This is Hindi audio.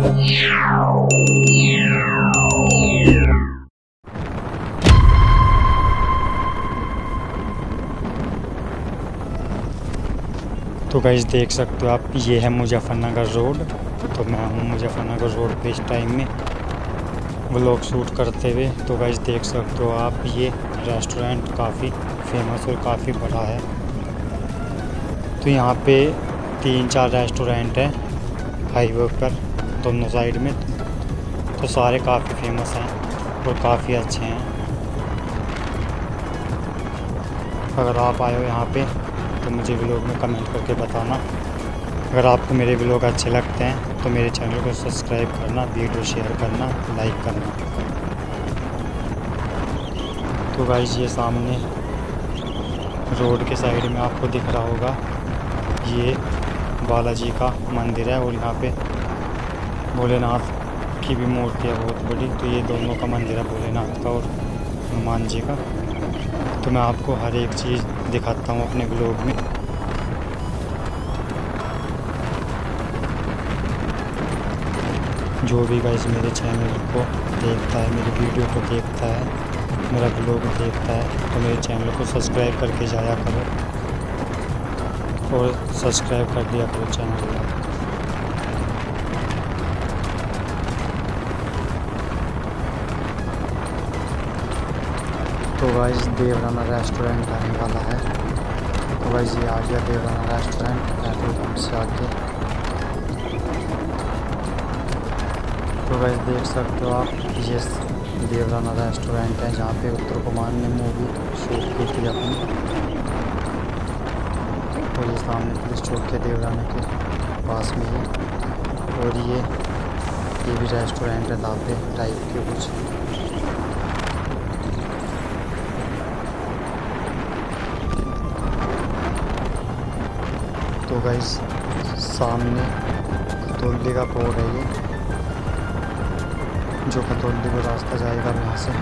तो गाइज़ देख सकते हो आप, ये है मुजफ्फरनगर रोड। तो मैं हूँ मुजफ्फरनगर रोड पे इस टाइम में व्लॉग शूट करते हुए। तो गाइज़ देख सकते हो आप, ये रेस्टोरेंट काफ़ी फ़ेमस और काफ़ी बड़ा है। तो यहाँ पे तीन चार रेस्टोरेंट हैं हाईवे पर। दोनों साइड में। तो सारे काफ़ी फ़ेमस हैं और काफ़ी अच्छे हैं। अगर आप आए हो यहाँ पे तो मुझे ब्लॉग में कमेंट करके बताना। अगर आपको मेरे ब्लॉग अच्छे लगते हैं तो मेरे चैनल को सब्सक्राइब करना वीडियो शेयर करना लाइक करना। तो गाइज़ ये सामने रोड के साइड में आपको दिख रहा होगा। ये बालाजी का मंदिर है और यहाँ पे भोलेनाथ की भी मूर्ति है बहुत बड़ी तो ये दोनों का मंदिर है भोलेनाथ का और हनुमान जी का। तो मैं आपको हर एक चीज़ दिखाता हूँ अपने ब्लॉग में। जो भी गाइस मेरे चैनल को देखता है, मेरी वीडियो को देखता है, मेरा ब्लॉग देखता है तो मेरे चैनल को सब्सक्राइब करके जाया करो। और सब्सक्राइब कर दिया करो चैनल को। तो गाइस देवराना रेस्टोरेंट आने वाला है। तो गाइस ये आ गया देवराना रेस्टोरेंट पेट्रोल पंप से आके। तो गाइस देख सकते हो आप ये देवराना रेस्टोरेंट है, जहाँ पे उत्तर कुमार ने मूवी शूट की थी अपनी। और ये सामने पुलिस चौक के देवराना के पास में ही। और ये ये भी रेस्टोरेंट है ढाबे टाइप के कुछ। तो गाइस सामने खतौली का बोर्ड है ये, जो खतौली को रास्ता जाएगा यहाँ से।